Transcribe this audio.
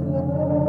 Christ.